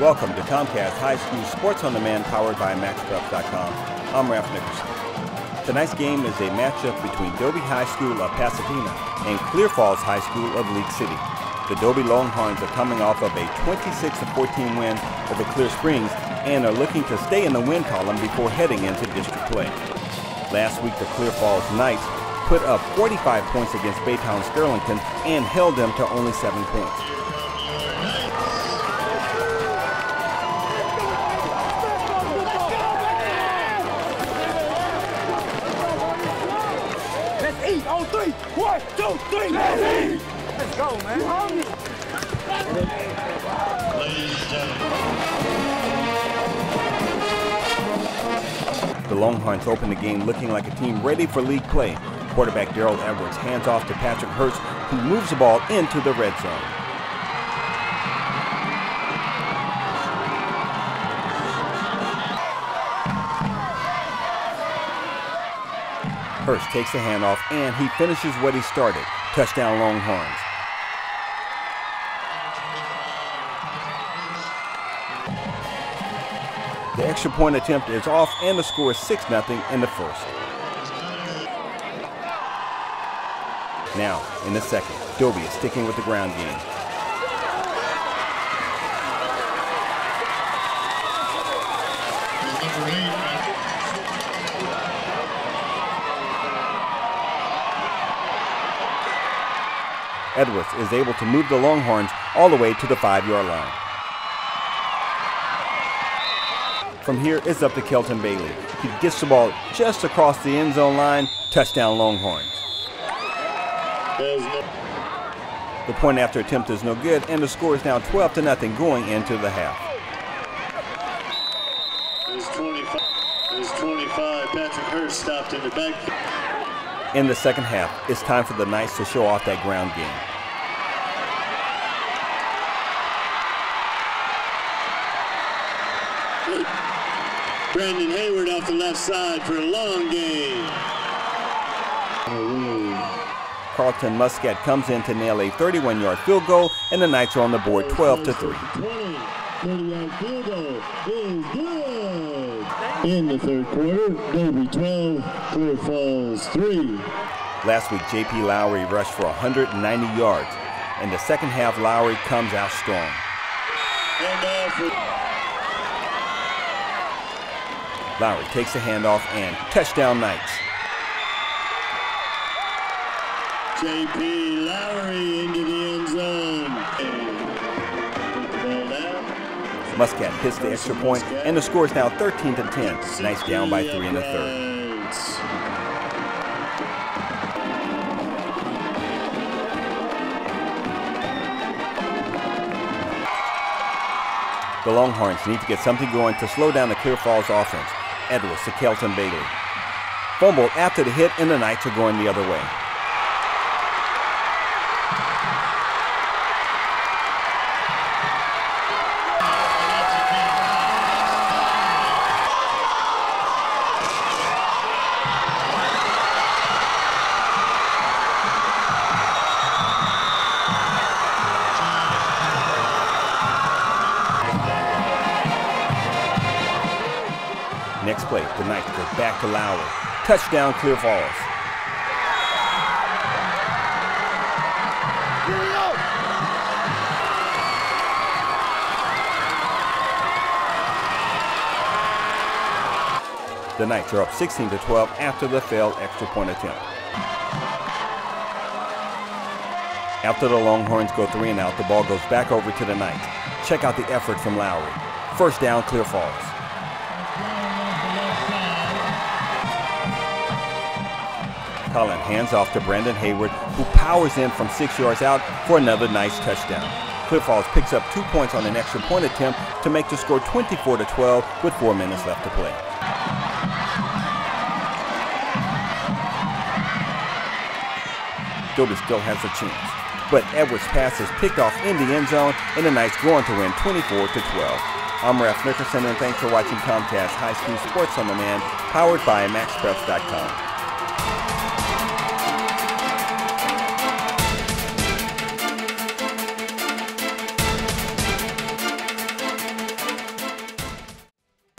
Welcome to Comcast High School Sports on Demand powered by MaxPreps.com. I'm Ralph Nickerson. Tonight's game is a matchup between Dobie High School of Pasadena and Clear Falls High School of League City. The Dobie Longhorns are coming off of a 26-14 win over Clear Springs and are looking to stay in the win column before heading into district play. Last week, the Clear Falls Knights put up 45 points against Baytown Sterlington and held them to only seven points. On three. One, two, three. Let's. Let's go, man. You hungry? The Longhorns open the game looking like a team ready for league play. Quarterback Daryl Edwards hands off to Patrick Hurst, who moves the ball into the red zone. Hurst takes the handoff and he finishes what he started. Touchdown Longhorns. The extra point attempt is off and the score is 6 0 in the first. Now, in the second, Dobie is sticking with the ground game. Edwards is able to move the Longhorns all the way to the five yard line. From here, it's up to Kelton Bailey. He gets the ball just across the end zone line. Touchdown Longhorns. The point after attempt is no good, and the score is now 12 to nothing going into the half. There's 25. There's 25. Patrick Hurst stopped in the back. In the second half, it's time for the Knights to show off that ground game. Brandon Hayward off the left side for a long game. Carlton Muscat comes in to nail a 31 yard field goal, and the Knights are on the board 12 to 3. 20. 30-yard field goal is good. In the third quarter, Dobie 12, Clear Falls 3. Last week, J.P. Lowry rushed for 190 yards. In the second half, Lowry comes out strong. And off for Lowry takes the handoff and touchdown Knights. J.P. Lowry into the end zone. Muscat hits the extra point, and the score is now 13 to 10. Knights down by three in the third. The Longhorns need to get something going to slow down the Clear Falls offense. Edwards to Kelton Bailey. Fumbled after the hit, in the Knights are going the other way. Next play, the Knights go back to Lowry. Touchdown, Clear Falls. The Knights are up 16 to 12 after the failed extra point attempt. After the Longhorns go three and out, the ball goes back over to the Knights. Check out the effort from Lowry. First down, Clear Falls. Collin hands off to Brandon Hayward, who powers in from six yards out for another nice touchdown. Clear Falls picks up two points on an extra point attempt to make the score 24 to 12 with four minutes left to play. Dobie still has a chance, but Edwards' pass is picked off in the end zone, and the Knights go on to win 24 to 12. I'm Ralph Nickerson, and thanks for watching Comcast High School Sports on Demand, powered by MaxPreps.com.